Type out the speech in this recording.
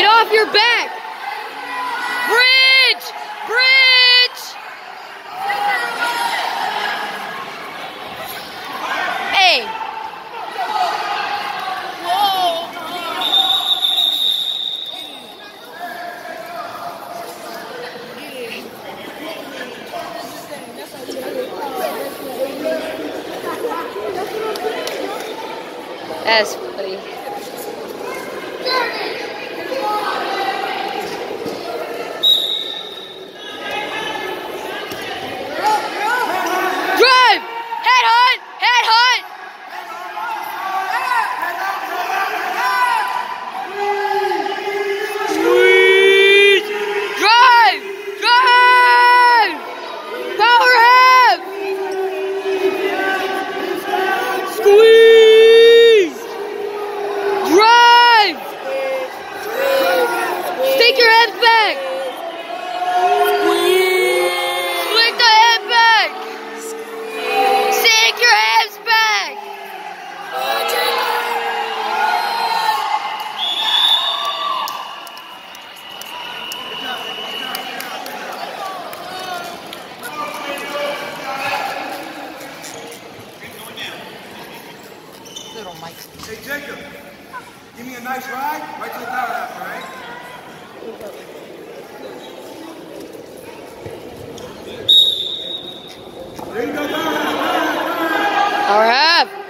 off your back. Bridge! Bridge! Hey. That's funny. Little Mike. Hey Jacob, give me a nice ride right to the power house, all right? There you go, power house. Power half!